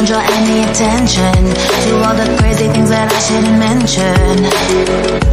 Don't draw any attention to all the crazy things that I shouldn't mention.